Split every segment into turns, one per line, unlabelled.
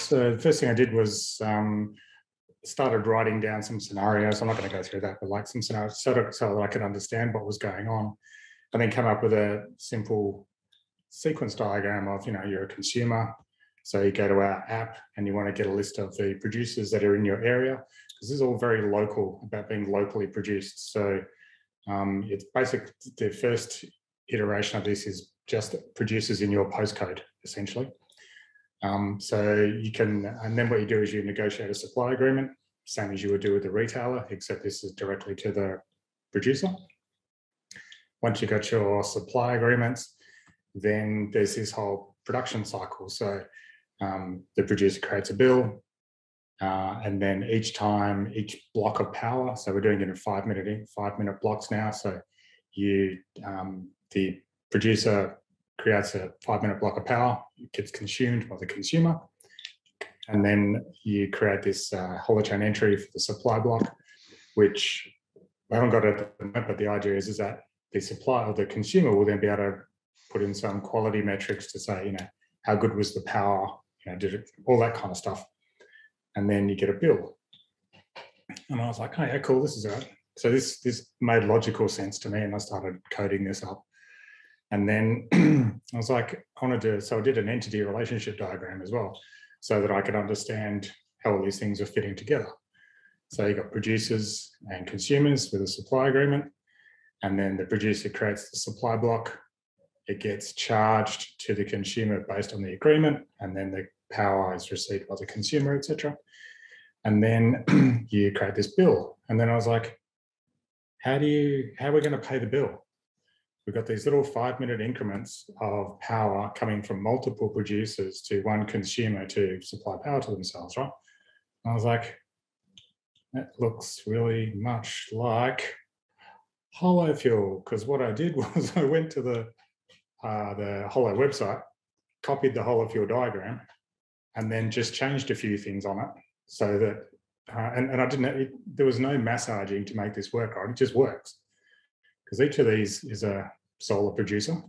So the first thing I did was um, started writing down some scenarios. I'm not going to go through that, but like some scenarios so that, so that I could understand what was going on, and then come up with a simple sequence diagram of you know you're a consumer. So you go to our app and you want to get a list of the producers that are in your area because this is all very local about being locally produced. So um, it's basic. The first iteration of this is just producers in your postcode essentially. Um, so you can, and then what you do is you negotiate a supply agreement, same as you would do with the retailer, except this is directly to the producer. Once you've got your supply agreements, then there's this whole production cycle. So um, the producer creates a bill, uh, and then each time, each block of power. So we're doing it in five minute five minute blocks now. So you, um, the producer creates a five minute block of power, it gets consumed by the consumer. And then you create this uh, holochain entry for the supply block, which we haven't got at the moment, but the idea is, is that the supply or the consumer will then be able to put in some quality metrics to say, you know, how good was the power, you know, did it, all that kind of stuff. And then you get a bill. And I was like, oh yeah, cool, this is all right. So this this made logical sense to me, and I started coding this up. And then I was like, I wanted to, so I did an entity relationship diagram as well, so that I could understand how all these things are fitting together. So you got producers and consumers with a supply agreement, and then the producer creates the supply block. It gets charged to the consumer based on the agreement, and then the power is received by the consumer, etc. And then you create this bill. And then I was like, how do you, how are we going to pay the bill? We've got these little five minute increments of power coming from multiple producers to one consumer to supply power to themselves, right? And I was like, that looks really much like HoloFuel. Because what I did was I went to the uh, the Holo website, copied the HoloFuel diagram, and then just changed a few things on it so that uh, and, and I didn't it, there was no massaging to make this work right. It just works because each of these is a solar producer.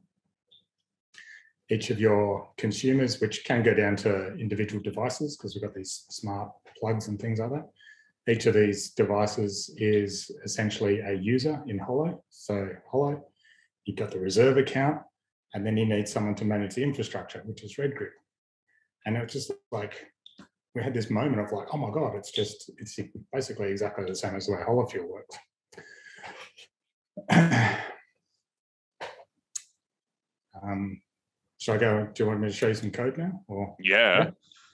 Each of your consumers, which can go down to individual devices because we've got these smart plugs and things like that. Each of these devices is essentially a user in Holo. So Holo, you've got the reserve account, and then you need someone to manage the infrastructure, which is RedGrid. And it was just like, we had this moment of like, oh my God, it's just, it's basically exactly the same as the way HoloFuel works. Um, should I go? Do you want me to show you some code now? Or
yeah.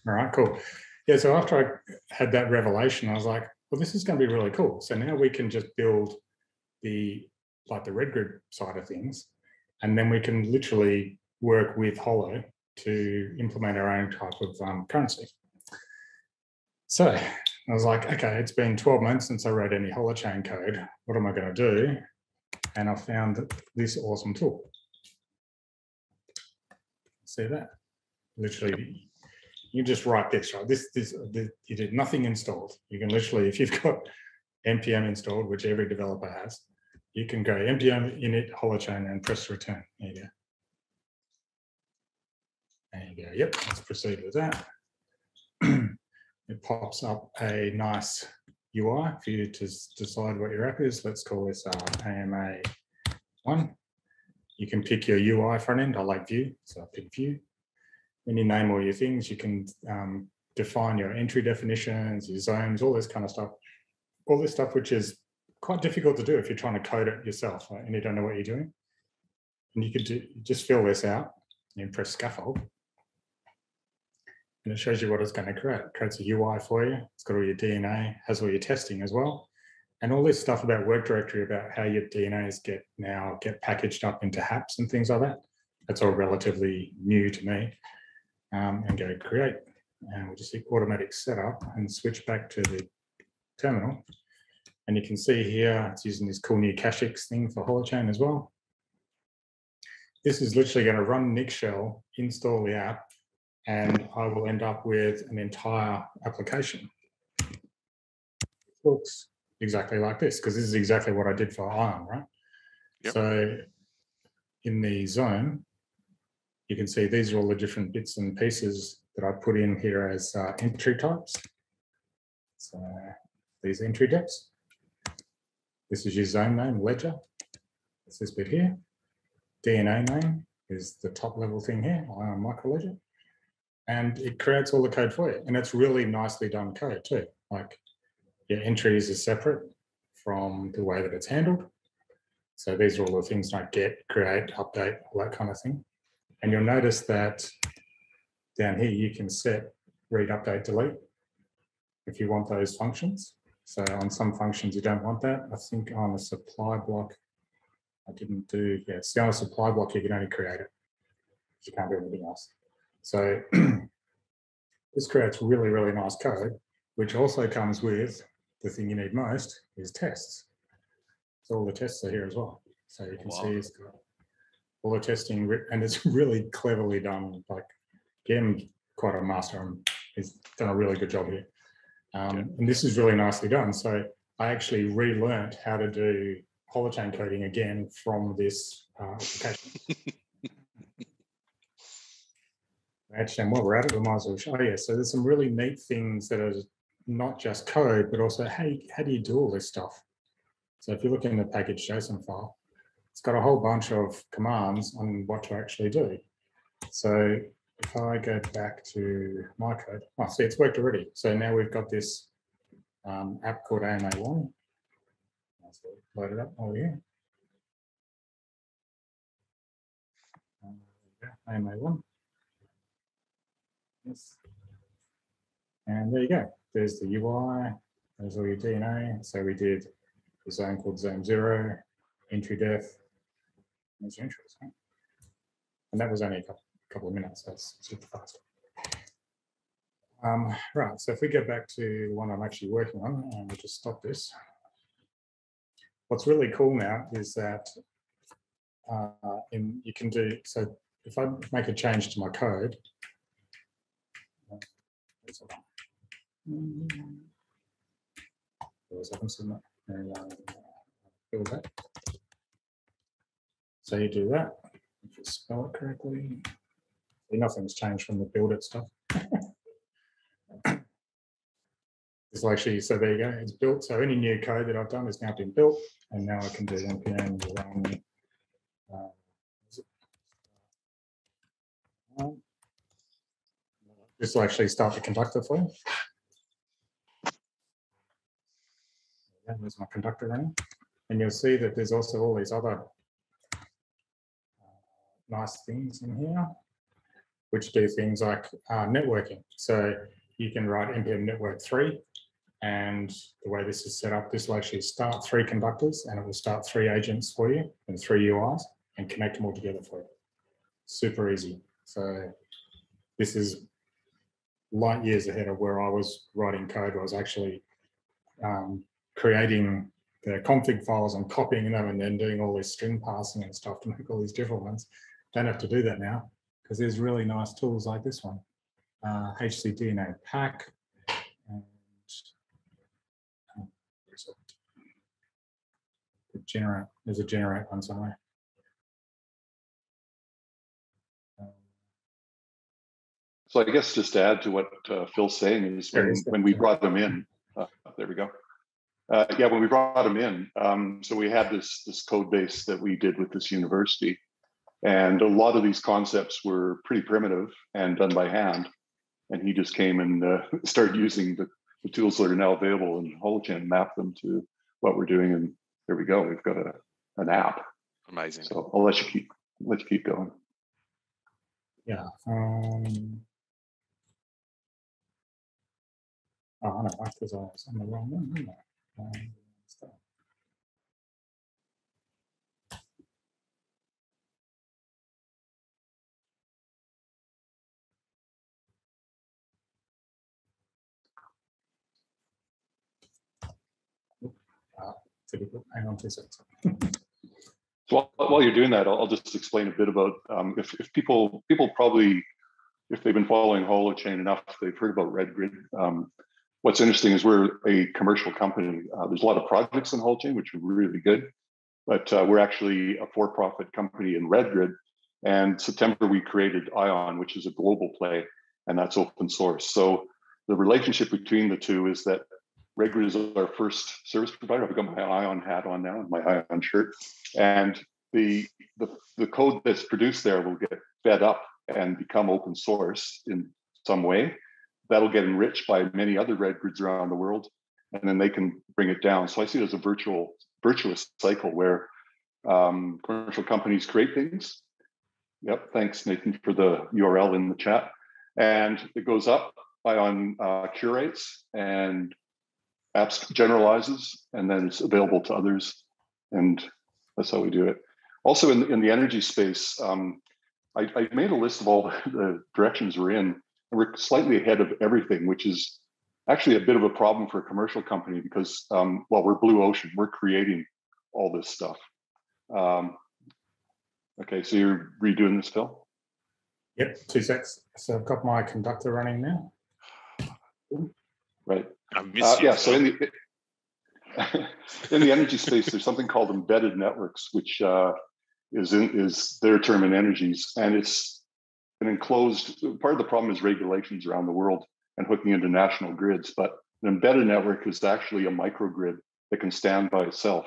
All right, cool. Yeah. So after I had that revelation, I was like, well, this is going to be really cool. So now we can just build the like the red RedGrid side of things, and then we can literally work with Holo to implement our own type of um, currency. So I was like, okay, it's been 12 months since I wrote any holochain code. What am I going to do? And I found this awesome tool say that. Literally, you just write this, right? This, this, this, you did nothing installed. You can literally, if you've got npm installed, which every developer has, you can go npm init holochain and press return. There you go. There you go. Yep, let's proceed with that. it pops up a nice UI for you to decide what your app is. Let's call this AMA one. You can pick your UI front end. I like Vue, so I pick Vue. When you name all your things, you can um, define your entry definitions, your zomes, all this kind of stuff. All this stuff, which is quite difficult to do if you're trying to code it yourself right? and you don't know what you're doing. And you could do, just fill this out and press scaffold. And it shows you what it's going to create. It creates a UI for you. It's got all your DNA, has all your testing as well and all this stuff about work directory about how your DNAs get now get packaged up into hApps and things like that. That's all relatively new to me. Um, and go create, and we'll just hit automatic setup and switch back to the terminal. And you can see here, it's using this cool new Cachix thing for Holochain as well. This is literally going to run Nix shell, install the app, and I will end up with an entire application. Looks exactly like this because this is exactly what I did for Ion, right? Yep. So in the zome, you can see these are all the different bits and pieces that I put in here as uh, entry types. So these entry defs. This is your zome name, ledger. It's this bit here. DNA name is the top level thing here, Ion Micro Ledger. And it creates all the code for you. And it's really nicely done code too. Like your entries are separate from the way that it's handled. So these are all the things like get, create, update, all that kind of thing. And you'll notice that down here, you can set read, update, delete if you want those functions. So on some functions, you don't want that. I think on a supply block, I didn't do, yeah, see on a supply block, you can only create it. You can't do anything else. So this creates really, really nice code, which also comes with the thing you need most is tests. So all the tests are here as well. So you can wow. see it's got all the testing and it's really cleverly done. Like again, quite a master and he's done a really good job here. Um, and this is really nicely done. So I actually relearned how to do holochain coding again from this uh, application. Actually, while we're at it, we might as well show. Oh yeah, so there's some really neat things that are not just code, but also how, you, how do you do all this stuff? So if you look in the package JSON file, it's got a whole bunch of commands on what to actually do. So if I go back to my code, oh, see, it's worked already. So now we've got this um, app called AMA1. Let's Load it up over here. Um, AMA1. Yes. And there you go. There's the UI. There's all your DNA. So we did the zome called zome zero, entry def. Entries. Right? And that was only a couple, couple of minutes. That's super fast. Um, right, so if we go back to the one I'm actually working on, and we'll just stop this. What's really cool now is that uh, in, you can do, so if I make a change to my code, so you do that, if you spell it correctly, nothing's changed from the build it stuff. it's actually, so there you go, it's built. So any new code that I've done has now been built and now I can do npm run this will actually start the conductor for you. Yeah, there's my conductor running. And you'll see that there's also all these other uh, nice things in here, which do things like uh, networking. So you can write npm network 3 and the way this is set up, this will actually start three conductors and it will start three agents for you and three UIs and connect them all together for you. Super easy. So this is light years ahead of where I was writing code. I was actually um, creating the config files and copying them and then doing all this string passing and stuff to make all these different ones. Don't have to do that now because there's really nice tools like this one. Uh, HCDNA pack and um, generate, there's a generate one somewhere.
So I guess just to add to what uh, Phil's saying is when, when we brought them in, uh, there we go. Uh, yeah, when we brought them in, um, so we had this this code base that we did with this university, and a lot of these concepts were pretty primitive and done by hand. And he just came and uh, started using the, the tools that are now available in Holochain, map them to what we're doing, and there we go. We've got a an app.
Amazing.
So I'll let you keep let you keep going.
Yeah. Um, Oh, no, because I was on the wrong one.
So while you're doing that, I'll, just explain a bit about um, if, if people people probably if they've been following Holochain enough, they've heard about RedGrid. Um, what's interesting is we're a commercial company. Uh, there's a lot of projects in Holochain, which are really good, but uh, we're actually a for-profit company in RedGrid. And September we created Ion, which is a global play. and that's open source. So the relationship between the two is that Redgrid is our first service provider. I've got my Ion hat on now and my Ion shirt, and the, the the code that's produced there will get fed up and become open source in some way. That'll get enriched by many other Redgrids around the world, and then they can bring it down. So I see it as a virtual virtuous cycle where um, commercial companies create things. Yep, thanks Nathan for the URL in the chat, and it goes up. Ion uh, curates and apps generalizes, and then it's available to others, and that's how we do it. Also, in, in the energy space, um, I, I, made a list of all the directions we're in, we're slightly ahead of everything, which is actually a bit of a problem for a commercial company because, um, well, we're blue ocean, we're creating all this stuff. Um, okay, so you're redoing this, Phil?
Yep, two secs. So I've got my conductor running now.
Right.
I miss
Uh,
you.
yeah, so in the in the energy space, there's something called embedded networks, which uh, is in, is their term in energies, and it's an enclosed. Part of the problem is regulations around the world and hooking into national grids, but an embedded network is actually a microgrid that can stand by itself.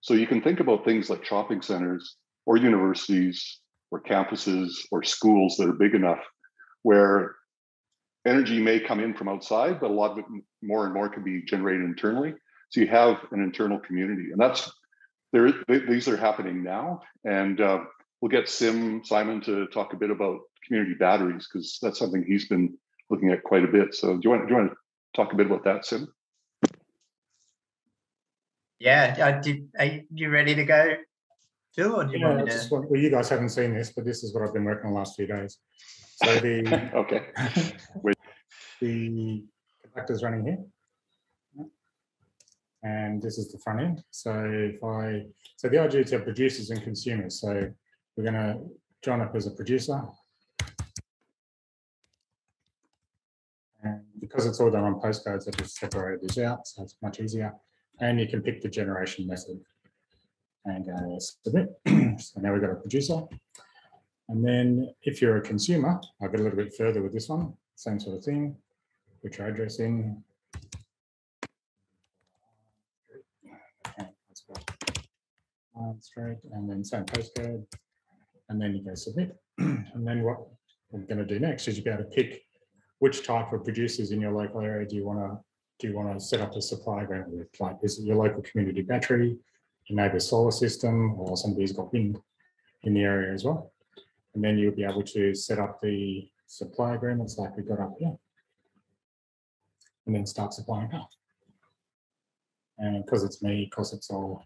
So you can think about things like shopping centers or universities or campuses or schools that are big enough where energy may come in from outside, but a lot of it more and more can be generated internally. So you have an internal community, and that's there. These are happening now, and uh, we'll get Sim Simon to talk a bit about community batteries because that's something he's been looking at quite a bit. So do you want do you want to talk a bit about that, Sim?
Yeah, I did. Are you ready to go, Phil, or do you
Yeah,
want
I
me
just
to?
want- well, you guys haven't seen this, but this is what I've been working on the last few days. So the
okay. Wait.
the conductor's running here. And this is the front end. So if I, so the idea to producers and consumers. So we're going to join up as a producer. And because it's all done on postcodes, I just separated this out, so it's much easier. And you can pick the generation method and uh, submit. so now we've got a producer. And then if you're a consumer, I'll get a little bit further with this one, same sort of thing. Put your address in. Straight, and then same postcode. And then you go submit. And then what we're going to do next is you able to pick which type of producers in your local area do you want to do you want to set up a supply agreement with? Like, is it your local community battery, your neighbour's solar system, or somebody's got wind in the area as well? And then you'll be able to set up the supply agreements like we got up here. And then start supplying power. And because it's me, because it's all